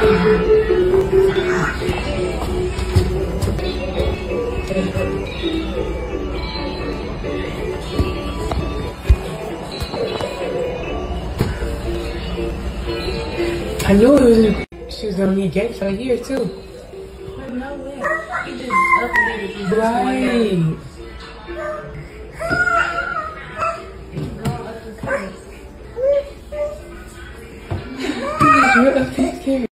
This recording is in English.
I knew it was she was gonna need gates right here too. But no way. You just. Right. Up